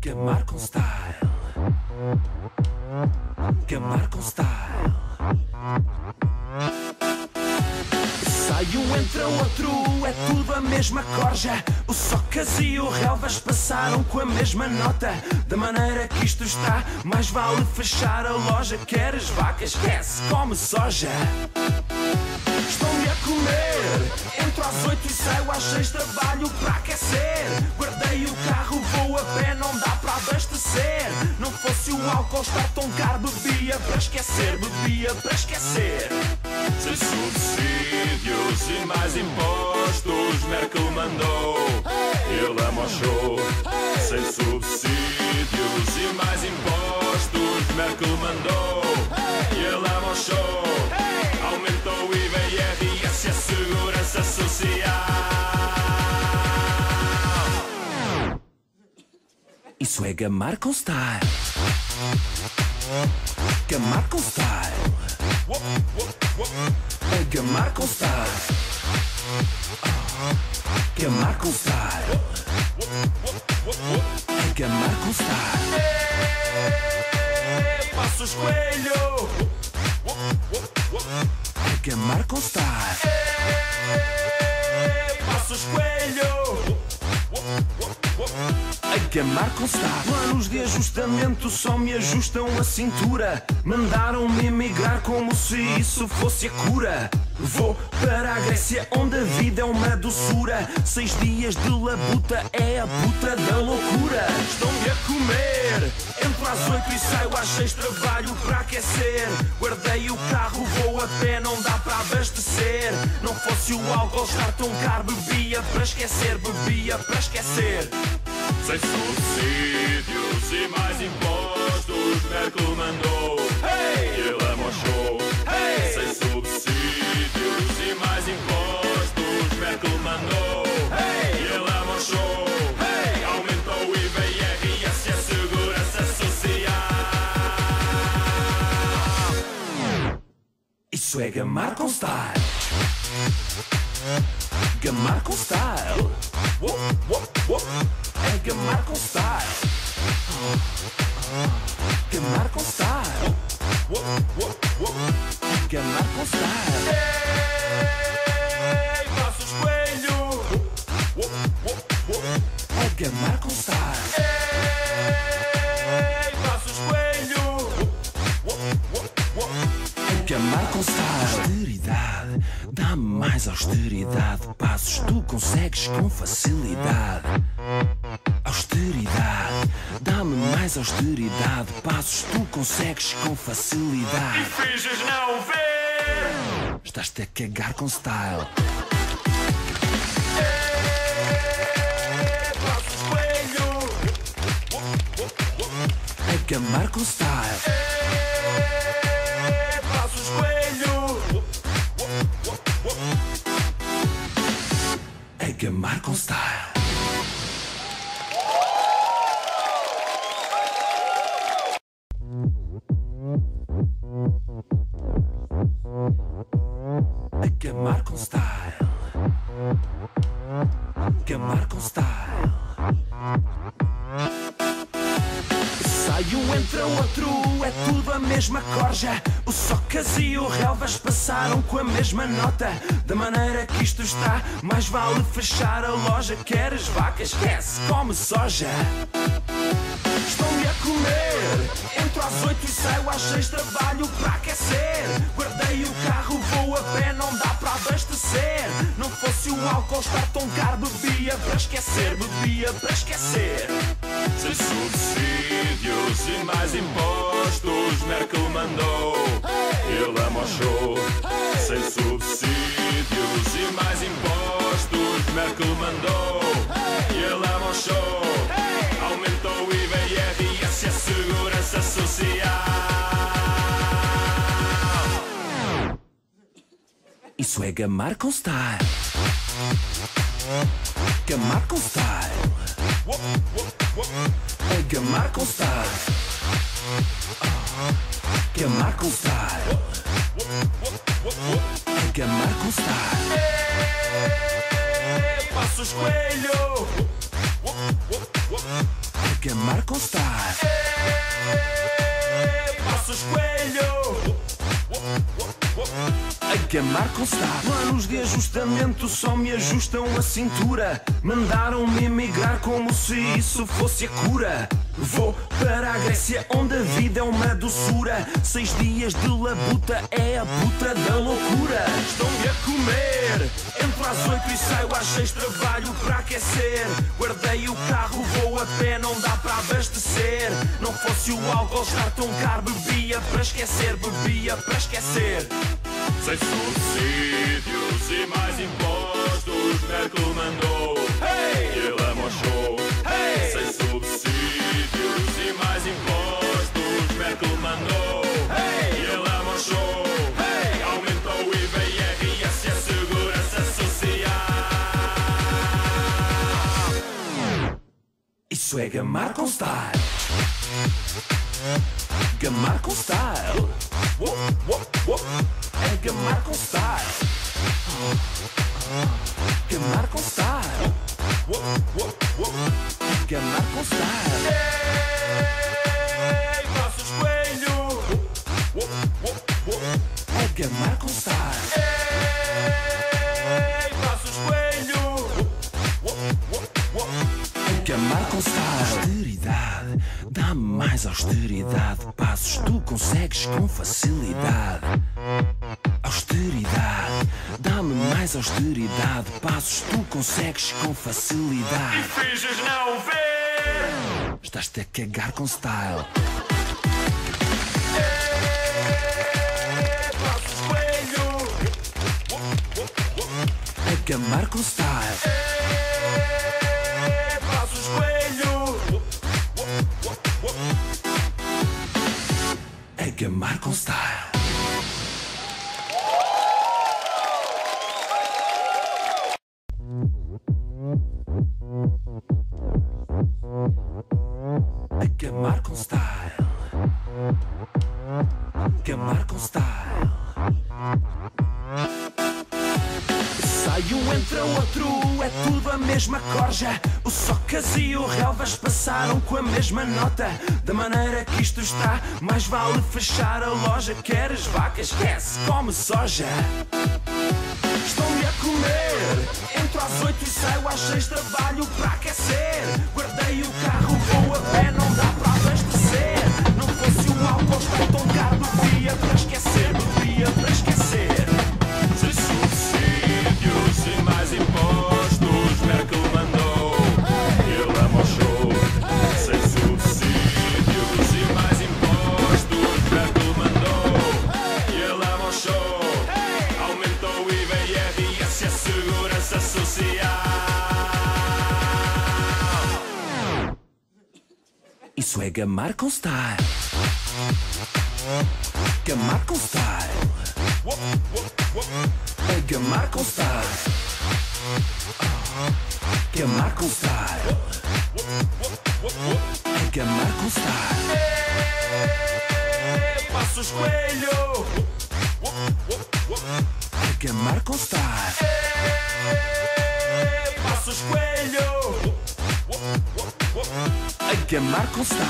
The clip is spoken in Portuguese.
Gamar com style. Gamar com style. Sai um entra outro, é tudo a mesma corja. O Socas e o Relvas passaram com a mesma nota. Da maneira que isto está, mais vale fechar a loja. Queres vacas? Esquece, come soja. Comer. Entro às oito e saio às seis, trabalho para aquecer. Guardei o carro, vou a pé, não dá para abastecer. Não fosse o álcool estar tão caro, bebia para esquecer, bebia para esquecer. Sem subsídios e mais impostos, Merkel mandou. Ele ama show. Sem subsídios Isso é gamar com style. Gamar com style. É gamar com style. Gamar com style. É gamar com style. Passos coelho. É gamar com style. Passos coelho. A gamar com style. Planos de ajustamento só me ajustam a cintura. Mandaram-me emigrar como se isso fosse a cura. Vou para a Grécia onde a vida é uma doçura. Seis dias de labuta é a puta da loucura. Estão-me a comer. Entro às oito e saio às seis, trabalho para aquecer. Guardei o carro, vou a pé, não dá para abastecer. Não fosse o álcool estar tão caro, bebia para esquecer, bebia para esquecer. Sem subsídios e mais impostos, Merkel mandou. Ele ama o show. Sem subsídios e mais impostos, Merkel mandou. Ele ama o show. Aumentou o IVA e IRS e a segurança social. Isso é gamar com style. Gamar com style. É gamar com style. Gamar com style. É gamar com style. Ei, passos coelho. É gamar com style. Ei, passos coelho. É gamar com style. Austeridade, dá mais austeridade. Passos tu consegues com facilidade. Mais austeridade. Passos tu consegues com facilidade. Finges não ver. Estás-te a cagar com style. É gamar com style. Passos coelho. É gamar com style. Entra outro, é tudo a mesma corja. O Socas e o Relvas passaram com a mesma nota. Da maneira que isto está, mais vale fechar a loja. Queres vacas? Esquece, come soja. Estão-me a comer. Entro às oito e saio às seis, trabalho para aquecer. Guardei o carro, vou a pé, não dá abastecer. Não fosse o álcool estar tão caro, bebia para esquecer, bebia para esquecer. Sem subsídios e mais impostos, Merkel mandou. Ele ama o show. Sem subsídios Isso é gamar com style. Gamar com style. É gamar com style. Gamar com style. É gamar com style. Passos Coelho. A gamar com style. Ei, A gamar com style. Planos de ajustamento só me ajustam a cintura. Mandaram-me emigrar como se isso fosse a cura. Vou para a Grécia onde a vida é uma doçura. Seis dias de labuta é a puta da loucura. Estão-me a comer. Entro às oito e saio às seis, trabalho para aquecer. Guardei o carro, vou a pé, não dá para abastecer. Não fosse o álcool estar tão caro, bebia para esquecer, bebia para esquecer. Sem subsídios e mais impostos, Merkel mandou. Hey! E ele amochou. Hey! Sem subsídios e mais impostos, Merkel mandou. Hey! E ele amochou. Hey! Aumentou o IVA e IRS e a segurança social. Isso é gamar com style. Gamar com style. Whoop, whoop, whoop. É gamar com style. Gamar com style. Gamar com style. Ei, Passos Coelho. É gamar com style. Ei, Passos Coelho. É gamar com style. Austeridade. Dá-me mais austeridade. Passos tu consegues com facilidade. Mais austeridade. Passos tu consegues com facilidade. Finges não ver. Estás-te a cagar com style. Coelho. A gamar com style. Ei, Passos Coelho. A gamar com style. Com style. Gamar com style. Sai um entra outro, é tudo a mesma corja. O Socas e o Relvas passaram com a mesma nota. Da maneira que isto está, mais vale fechar a loja. Queres vaca, esquece, come soja. Estão-me a comer. Entro às oito e saio às seis, trabalho para aquecer. Guardei o carro, vou a pé, não dá para estar tão caro, esquecer, bebia Isso é gamar com style. Gamar com style. É gamar com style. Gamar com style. É gamar com style. Passos Coelho. É gamar com style. Passos Coelho. É gamar com style.